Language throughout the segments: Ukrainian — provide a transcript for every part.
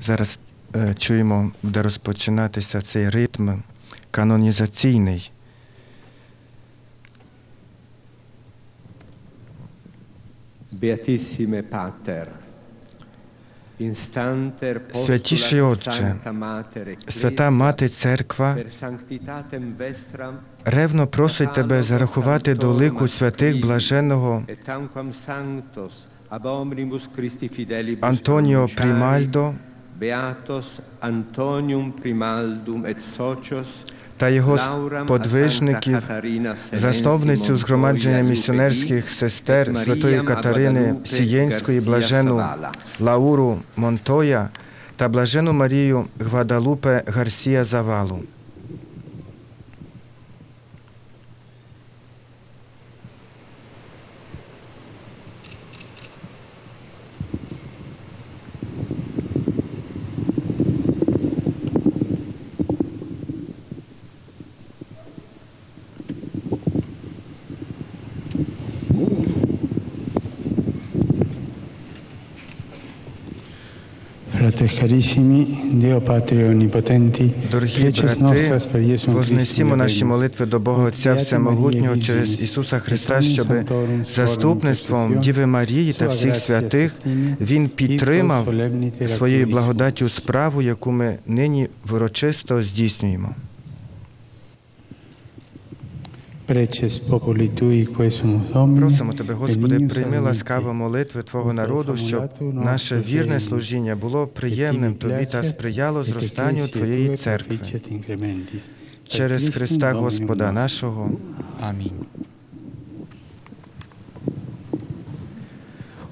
Зараз е, чуємо, буде розпочинатися цей ритм канонізаційний. Beatissime Pater, Святіший Отче, Свята Мати Церква ревно просить тебе зарахувати до лику святих fidelibus Антоніо Примальдо Beatos Antonium Primaldum et socios та його подвижників, засновницю згромадження місіонерських сестер святої Катерини Сієнської, блажену Лауру Монтоя та блажену Марію Гвадалупе Гарсія Завалу. Дорогі preces брати, вознесімо наші молитви до Бога Отця Всемогутнього через Ісуса Христа, щоб заступництвом Діви Марії та всіх святих Він підтримав своєю благодаттю справу, яку ми нині вирочисто здійснюємо. Просимо тебе, Господи, прийми ласкаво молитви Твого народу, щоб наше вірне служіння було приємним Тобі та сприяло зростанню Твоєї церкви. Через Христа Господа нашого. Амінь.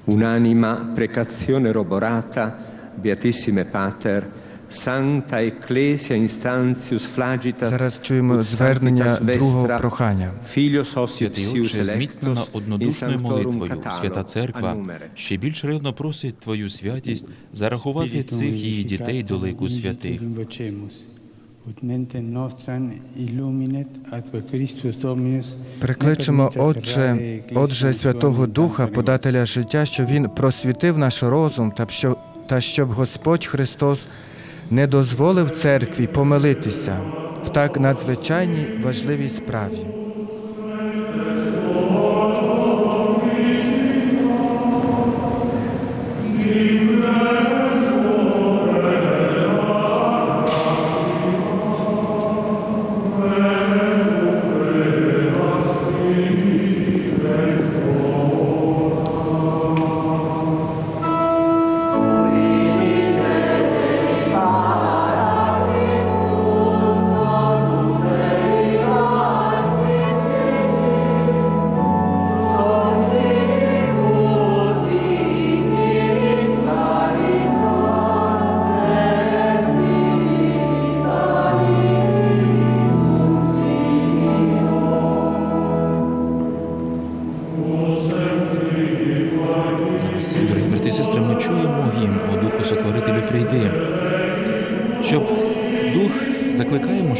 Unanima precazione roborata, Beatissime Pater, Зараз чуємо звернення другого прохання. Святий Отче, зміцнена однодушною молитвою, свята церква ще більш ревно просить Твою святість зарахувати цих її дітей до лику святих. Прикличемо, Отче, Отже, Святого Духа, подателя життя, щоб Він просвітив наш розум, та що- та щоб Господь Христос не дозволив церкві помилитися в так надзвичайній важливій справі.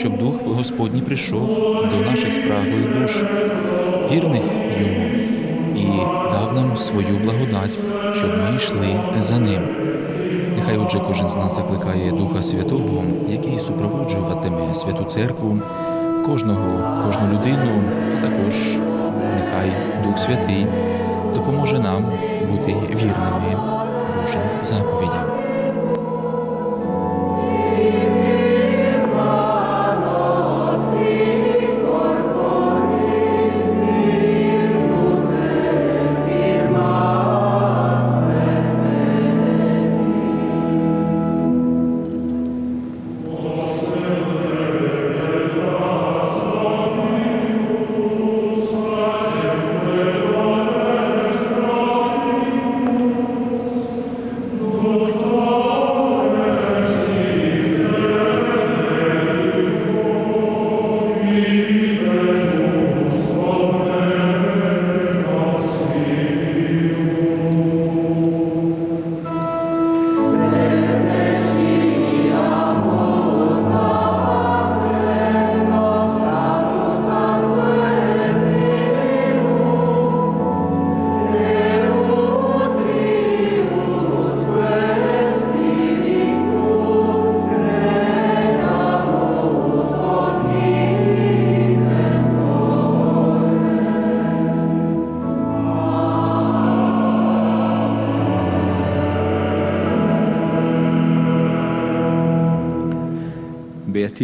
Щоб Дух Господній прийшов до наших спраглих душ, вірних йому, і дав нам свою благодать, щоб ми йшли за ним. Нехай отже кожен з нас закликає Духа Святого, який супроводжуватиме святу церкву, кожного, кожну людину, а також нехай Дух Святий допоможе нам бути вірними Божим заповідям.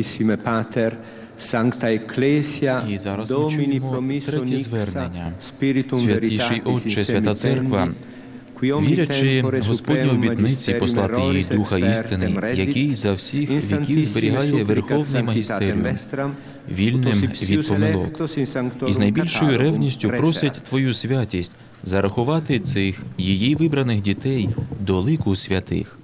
Beatissime Pater, Sancta Ecclesia, І зараз ми чуємо третє звернення. Святіший Отче, Свята Церква, вірячи supremum обітниці послати їй Духа істини, який за всіх віків зберігає Верховний магістеріум, вільним від помилок. І з найбільшою ревністю просить Твою святість зарахувати цих її вибраних дітей до лику святих.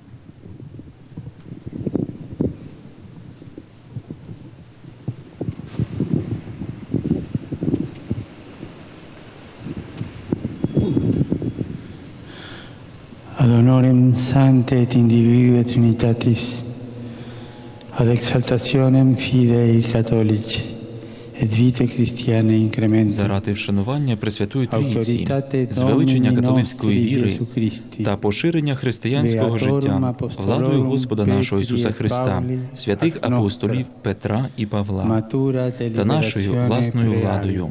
ad honorem sancte et individue Trinitatis, ad exaltationem fidei catholici, et vitae Christianae incrementum, Заради вшанування Пресвятої Трійці, звеличення католицької віри та поширення християнського життя владою Господа нашого Ісуса Христа, святих апостолів Петра і Павла та нашою власною владою.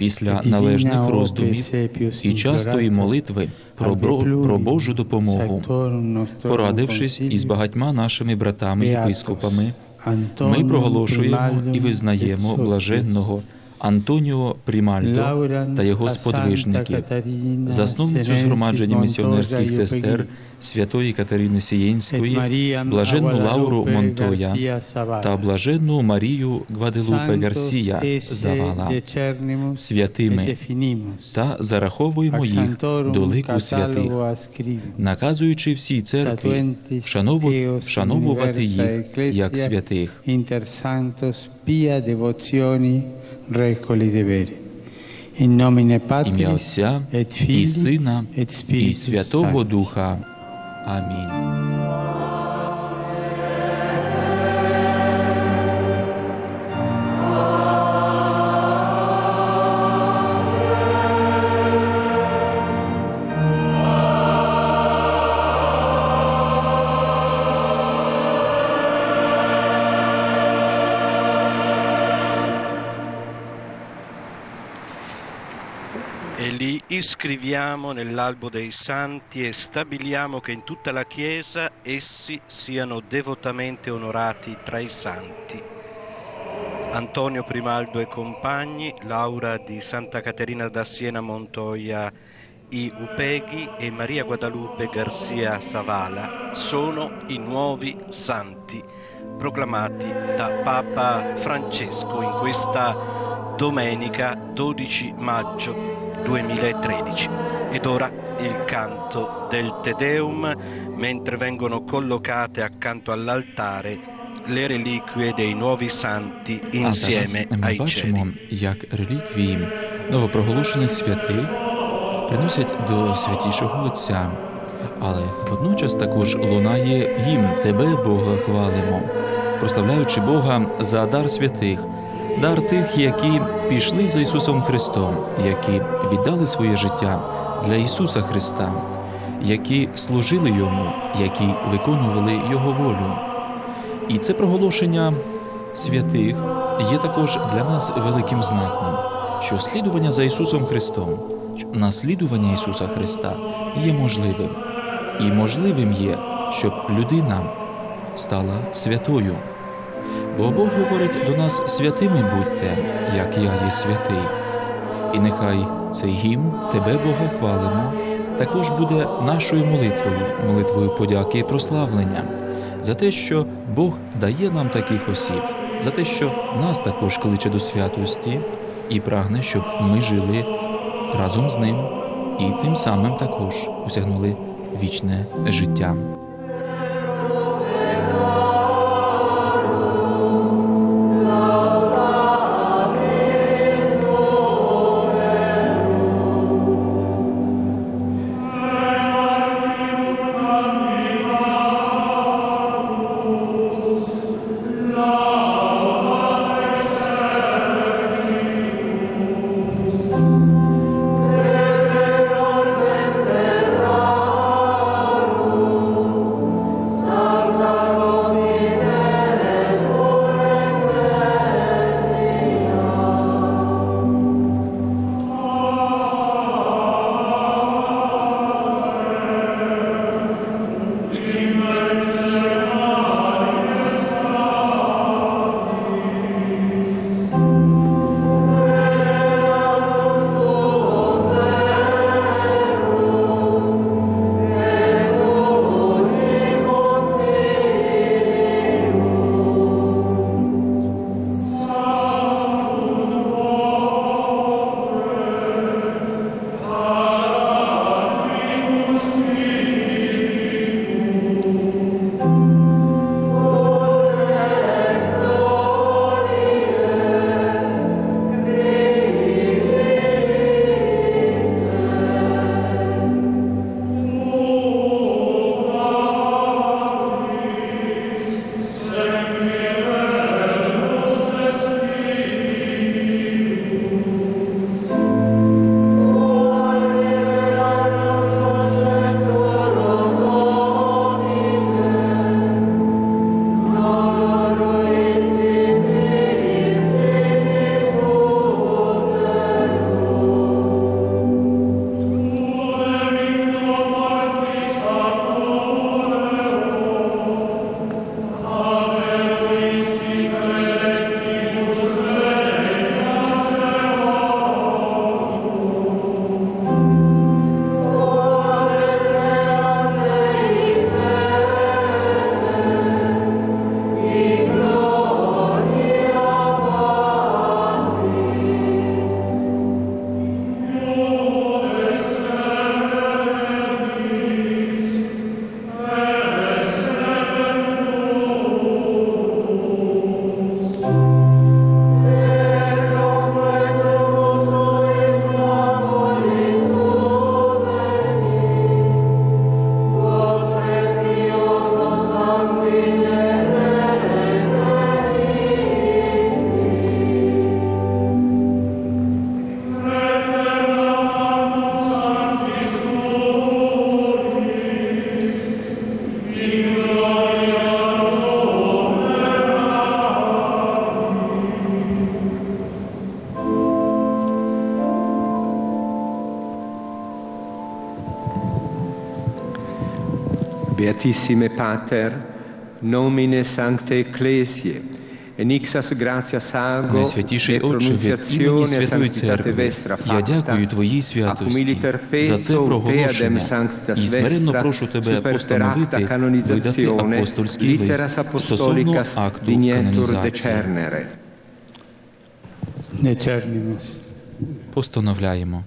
Після належних роздумів і частої молитви про, бро- про Божу допомогу, порадившись із багатьма нашими братами Beatus єпископами, ми проголошуємо і визнаємо блаженного Антоніо Примальдо Laurent та його сподвижників, засновницю згромадження місіонерських сестер святої Катерини Сієнської, блаженну Лауру Монтоя та блаженну Марію Гваделупе Гарсія Завала. святими та зараховуємо їх до лику святих, наказуючи всій церкві вшановувати їх як святих. Pia devozioni recoli Patris Ім'я Отця і Сина і Святого Духа. Амінь. Iscriviamo nell'albo dei santi e stabiliamo che in tutta la Chiesa essi siano devotamente onorati tra i santi. Antonio Primaldo e compagni, Laura di Santa Caterina da Siena Montoya i Upeghi e Maria Guadalupe Garcia Savala sono i nuovi santi proclamati da Papa Francesco in questa domenica 12 maggio 2013. Ed ora il canto del Te Deum mentre vengono collocate accanto all'altare le reliquie dei nuovi santi А зараз insieme ми ai бачимо, як реліквії новопроголошених святих приносять до святішого Отця, але водночас також лунає гімн Тебе, Бога, хвалимо, прославляючи Бога за дар святих, дар тих, які пішли за Ісусом Христом, які віддали своє життя для Ісуса Христа, які служили Йому, які виконували Його волю. І це проголошення святих є також для нас великим знаком, що слідування за Ісусом Христом, наслідування Ісуса Христа є можливим. І можливим є, щоб людина стала святою. Бо Бог говорить до нас святими будьте, як я є святий. І нехай цей гімн Тебе, Бога, хвалимо, також буде нашою молитвою, молитвою подяки і прославлення, за те, що Бог дає нам таких осіб, за те, що нас також кличе до святості і прагне, щоб ми жили разом з ним і тим самим також осягнули вічне життя. Beatissime Pater, nomine sancte ago Найсвятіший e Отче, від імені Святої Церкви, я дякую Твоїй святості за це проголошення і смиренно прошу Тебе постановити видати canonizzazione апостольський лист стосовно акту канонізації. Постановляємо.